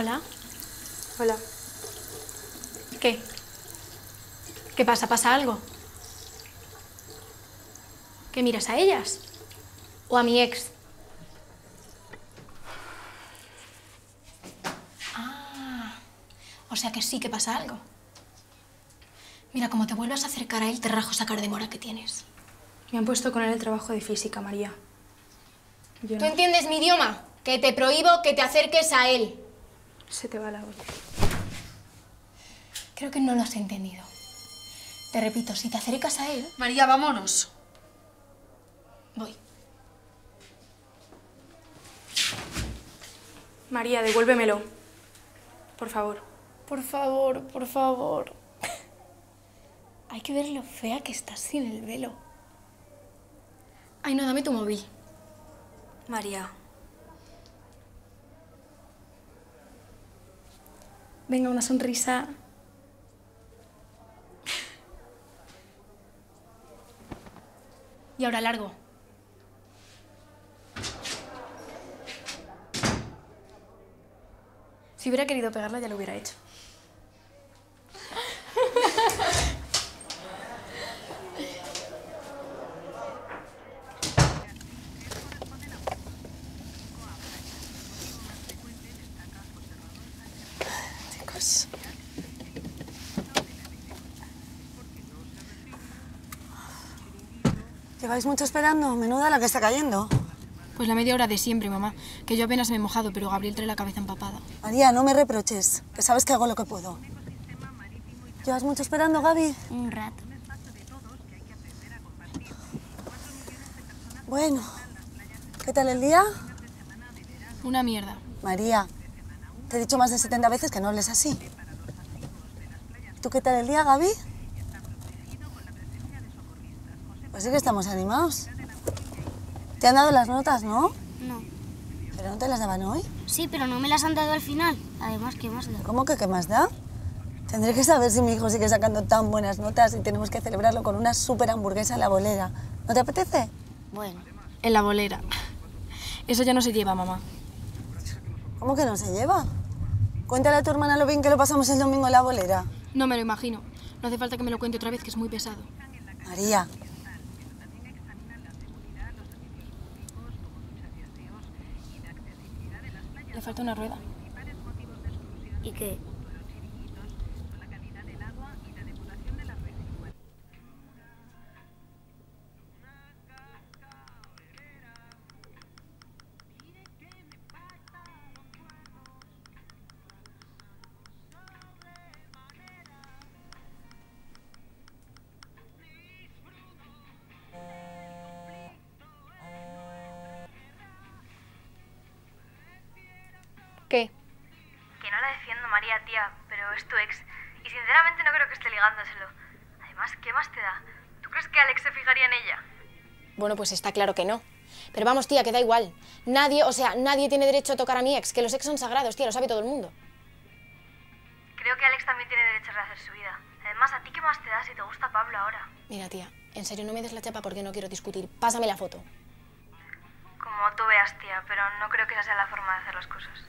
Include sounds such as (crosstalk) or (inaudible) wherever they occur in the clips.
Hola. Hola. ¿Qué? ¿Qué pasa? ¿Pasa algo? ¿Qué miras a ellas? ¿O a mi ex? Ah, o sea que sí que pasa algo. Mira, como te vuelvas a acercar a él, te rajo esa cara de mora que tienes. Me han puesto con él el trabajo de física, María. Yo ¿Tú no. entiendes mi idioma? Que te prohíbo que te acerques a él. Se te va la olla. Creo que no lo has entendido. Te repito, si te acercas a él, María, vámonos. voy. María, devuélvemelo. Por favor. Por favor, por favor. Hay que ver lo fea que estás sin el velo. Ay, no, dame tu móvil. María. Venga, una sonrisa. Y ahora largo. Si hubiera querido pegarla, ya lo hubiera hecho. ¿Lleváis mucho esperando? Menuda la que está cayendo. Pues la media hora de siempre, mamá. Que yo apenas me he mojado, pero Gabriel trae la cabeza empapada. María, no me reproches, que sabes que hago lo que puedo. ¿Llevas mucho esperando, Gaby? Un rato. Bueno, ¿qué tal el día? Una mierda. María, te he dicho más de 70 veces que no hables así. ¿Tú qué tal el día, Gaby? Pues sí que estamos animados. Te han dado las notas, ¿no? No. ¿Pero no te las daban hoy? Sí, pero no me las han dado al final. Además, ¿qué más da? ¿Cómo que qué más da? Tendré que saber si mi hijo sigue sacando tan buenas notas y tenemos que celebrarlo con una súper hamburguesa en la bolera. ¿No te apetece? Bueno, En la bolera. Eso ya no se lleva, mamá. ¿Cómo que no se lleva? Cuéntale a tu hermana lo bien que lo pasamos el domingo en la bolera. No me lo imagino. No hace falta que me lo cuente otra vez, que es muy pesado. María, Falta una rueda. ¿y? ¿Qué? Tía, pero es tu ex. Y sinceramente no creo que esté ligándoselo. Además, ¿qué más te da? ¿Tú crees que Alex se fijaría en ella? Bueno, pues está claro que no. Pero vamos, tía, que da igual. Nadie, o sea, nadie tiene derecho a tocar a mi ex, que los ex son sagrados, tía, lo sabe todo el mundo. Creo que Alex también tiene derecho a rehacer su vida. Además, ¿a ti qué más te da si te gusta Pablo ahora? Mira, tía, en serio, no me des la chapa porque no quiero discutir. Pásame la foto. Como tú veas, tía, pero no creo que esa sea la forma de hacer las cosas.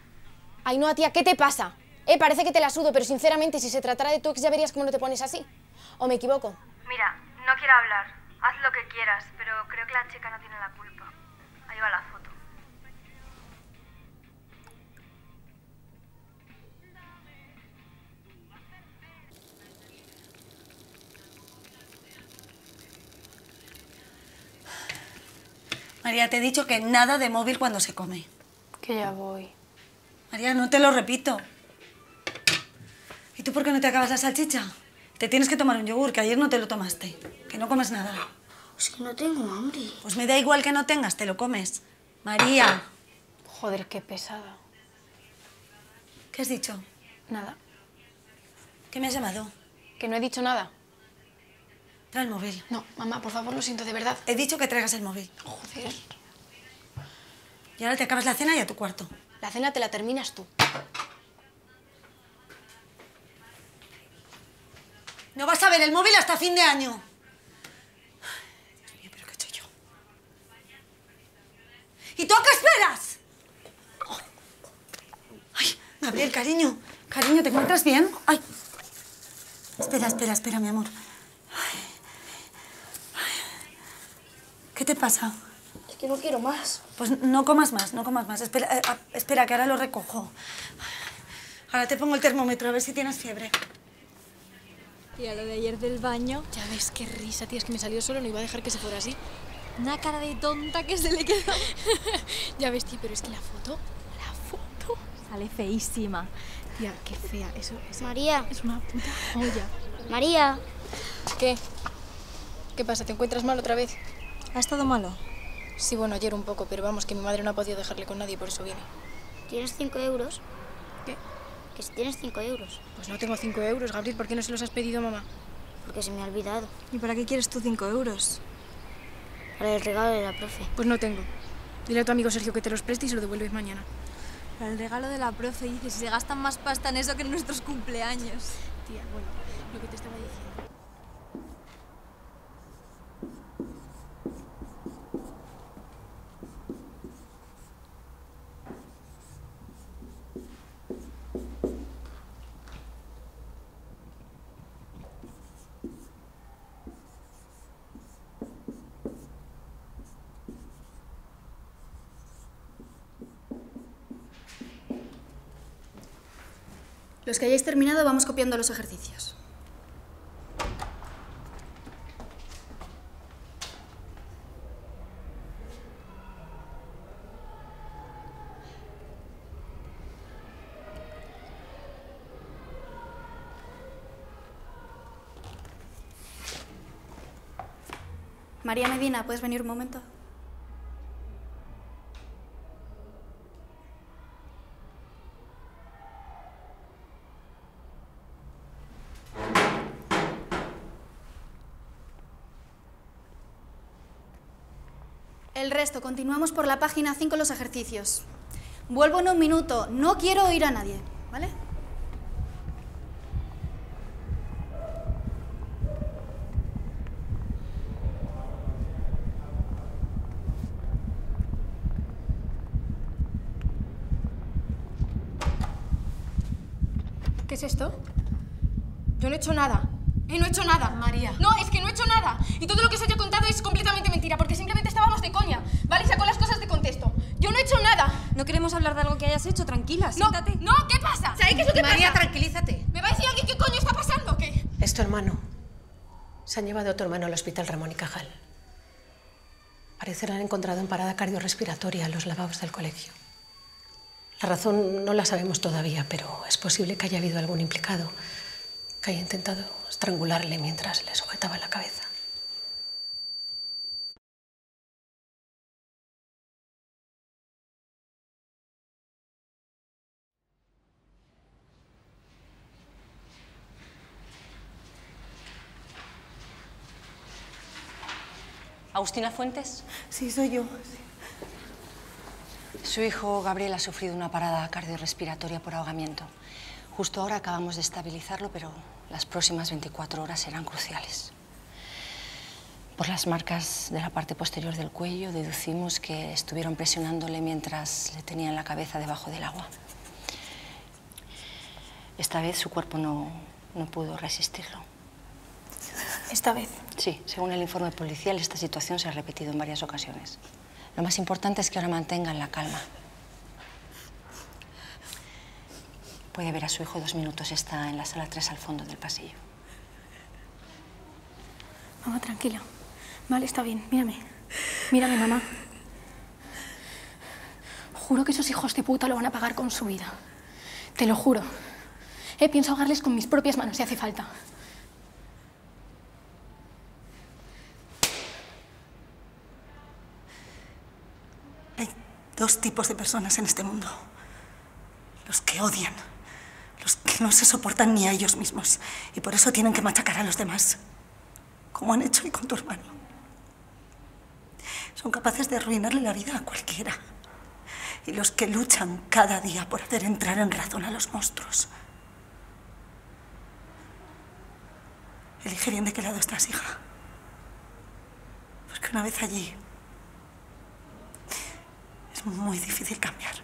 Ay, no, tía, ¿qué te pasa? Eh, parece que te la sudo, pero sinceramente, si se tratara de tu ex, ya verías cómo no te pones así. ¿O me equivoco? Mira, no quiero hablar. Haz lo que quieras, pero creo que la chica no tiene la culpa. Ahí va la foto. María, te he dicho que nada de móvil cuando se come. Que ya voy. María, no te lo repito. ¿Y tú por qué no te acabas la salchicha? Te tienes que tomar un yogur, que ayer no te lo tomaste. Que no comes nada. Es que no tengo hambre. Pues me da igual que no tengas, te lo comes. María, Joder, qué pesada. ¿qué has dicho? Nada. ¿Qué me has llamado? Que no he dicho nada. Trae el móvil. No, mamá, por favor, lo siento de verdad. He dicho que traigas el móvil. Joder. Y ahora te acabas la cena y a tu cuarto. La cena te la terminas tú. No vas a ver el móvil hasta fin de año. Ay, Dios mío, pero ¿qué he hecho yo? ¿Y tú a qué esperas? Oh. Ay, Gabriel, cariño. Cariño, ¿te encuentras bien? Ay. Espera, espera, espera, mi amor. Ay. Ay. ¿Qué te pasa? Es que no quiero más. Pues no comas más, no comas más. Espera, eh, ah, espera, que ahora lo recojo. Ahora te pongo el termómetro a ver si tienes fiebre. Tía, lo de ayer del baño. Ya ves qué risa, tía, es que me salió solo, no iba a dejar que se fuera así. Una cara de tonta que se le quedó. (laughs) ya ves, tía, pero es que la foto, la foto. Sale feísima. Tía, qué fea, eso, eso María, es una puta joya. María. ¿Qué? ¿Qué pasa? ¿Te encuentras mal otra vez? ¿Ha estado malo? Sí, bueno, ayer un poco, pero vamos, que mi madre no ha podido dejarle con nadie, por eso viene. ¿Tienes cinco euros? Si tienes cinco euros. Pues no tengo cinco euros, Gabriel, ¿por qué no se los has pedido, mamá? Porque se me ha olvidado. ¿Y para qué quieres tú cinco euros? Para el regalo de la profe. Pues no tengo. Dile a tu amigo Sergio que te los preste y se lo devuelves mañana. Para el regalo de la profe, dices, se gastan más pasta en eso que en nuestros cumpleaños. Tía, bueno, lo que te estaba diciendo. Los que hayáis terminado, vamos copiando los ejercicios. María Medina, ¿puedes venir un momento? El resto, continuamos por la página 5 los ejercicios. Vuelvo en un minuto, no quiero oír a nadie, ¿vale? ¿Qué es esto? Yo no he hecho nada. Eh, no he hecho nada. María. No, es que no he hecho nada. Y todo lo que os haya contado es completamente mentira, porque simplemente estábamos de coña. ¿Vale? Y sacó las cosas de contexto. Yo no he hecho nada. No queremos hablar de algo que hayas hecho, tranquila, No, siéntate. no, ¿qué pasa? ¿Sabéis qué es lo que María, pasa? tranquilízate. ¿Me va a decir alguien qué coño está pasando o qué? Es tu hermano. Se han llevado a tu hermano al hospital Ramón y Cajal. Parece que lo han encontrado en parada cardiorrespiratoria en los lavabos del colegio. La razón no la sabemos todavía, pero es posible que haya habido algún implicado que haya intentado estrangularle mientras le sujetaba la cabeza. Agustina Fuentes. Sí, soy yo. Su hijo Gabriel ha sufrido una parada cardiorrespiratoria por ahogamiento. Justo ahora acabamos de estabilizarlo, pero las próximas 24 horas serán cruciales. Por las marcas de la parte posterior del cuello deducimos que estuvieron presionándole mientras le tenían la cabeza debajo del agua. Esta vez su cuerpo no, no pudo resistirlo. Esta vez. Sí, según el informe policial, esta situación se ha repetido en varias ocasiones. Lo más importante es que ahora mantengan la calma. Puede ver a su hijo dos minutos. Está en la sala 3 al fondo del pasillo. Mamá, tranquila. Vale, está bien. Mírame. Mírame, mamá. Juro que esos hijos de puta lo van a pagar con su vida. Te lo juro. Eh, pienso ahogarles con mis propias manos si hace falta. Hay dos tipos de personas en este mundo. Los que odian, los que no se soportan ni a ellos mismos y por eso tienen que machacar a los demás, como han hecho hoy con tu hermano. Son capaces de arruinarle la vida a cualquiera. Y los que luchan cada día por hacer entrar en razón a los monstruos. Elige bien de qué lado estás, hija. Porque una vez allí, es muy difícil cambiar.